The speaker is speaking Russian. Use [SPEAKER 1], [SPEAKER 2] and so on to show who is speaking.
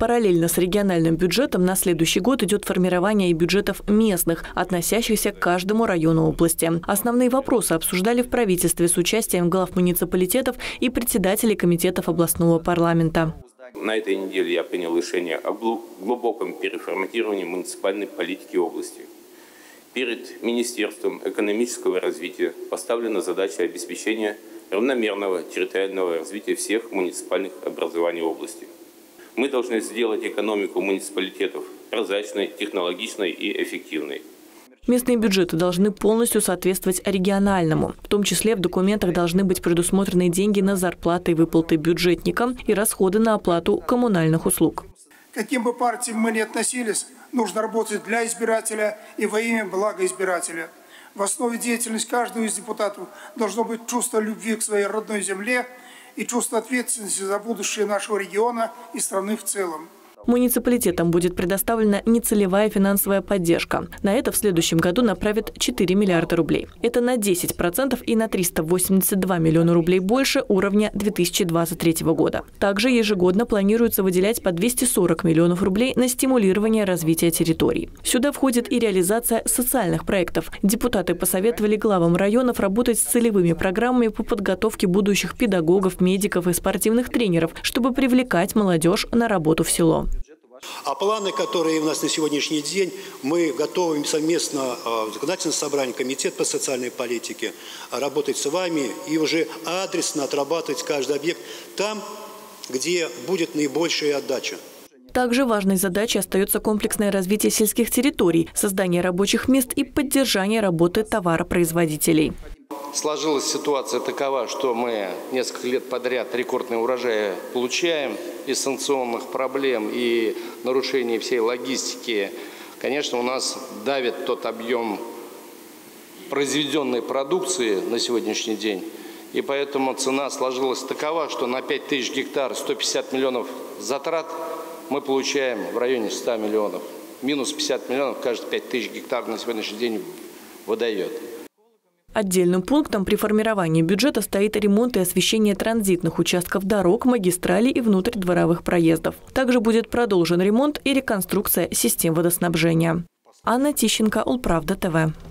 [SPEAKER 1] Параллельно с региональным бюджетом на следующий год идет формирование и бюджетов местных, относящихся к каждому району области. Основные вопросы обсуждали в правительстве с участием глав муниципалитетов и председателей комитетов областного парламента.
[SPEAKER 2] На этой неделе я принял решение о глубоком переформатировании муниципальной политики области. Перед Министерством экономического развития поставлена задача обеспечения равномерного территориального развития всех муниципальных образований области. Мы должны сделать экономику муниципалитетов прозрачной, технологичной и эффективной.
[SPEAKER 1] Местные бюджеты должны полностью соответствовать региональному. В том числе в документах должны быть предусмотрены деньги на зарплаты и выплаты бюджетникам и расходы на оплату коммунальных услуг.
[SPEAKER 3] Каким бы партиям мы ни относились, нужно работать для избирателя и во имя блага избирателя. В основе деятельности каждого из депутатов должно быть чувство любви к своей родной земле и чувство ответственности за будущее нашего региона и страны в целом.
[SPEAKER 1] Муниципалитетам будет предоставлена нецелевая финансовая поддержка. На это в следующем году направят 4 миллиарда рублей. Это на 10% и на 382 миллиона рублей больше уровня 2023 года. Также ежегодно планируется выделять по 240 миллионов рублей на стимулирование развития территорий. Сюда входит и реализация социальных проектов. Депутаты посоветовали главам районов работать с целевыми программами по подготовке будущих педагогов, медиков и спортивных тренеров, чтобы привлекать молодежь на работу в село.
[SPEAKER 4] А планы, которые у нас на сегодняшний день, мы готовы совместно а, в законодательном собрании, комитет по социальной политике, работать с вами и уже адресно отрабатывать каждый объект там, где будет наибольшая отдача.
[SPEAKER 1] Также важной задачей остается комплексное развитие сельских территорий, создание рабочих мест и поддержание работы товаропроизводителей.
[SPEAKER 5] Сложилась ситуация такова, что мы несколько лет подряд рекордные урожаи получаем из санкционных проблем и нарушений всей логистики. Конечно, у нас давит тот объем произведенной продукции на сегодняшний день. И поэтому цена сложилась такова, что на 5 тысяч гектар 150 миллионов затрат мы получаем в районе 100 миллионов. Минус 50 миллионов каждые 5 тысяч гектар на сегодняшний день выдает.
[SPEAKER 1] Отдельным пунктом при формировании бюджета стоит ремонт и освещение транзитных участков дорог, магистралей и внутридворовых проездов. Также будет продолжен ремонт и реконструкция систем водоснабжения. Анна Тищенко, Улправда ТВ.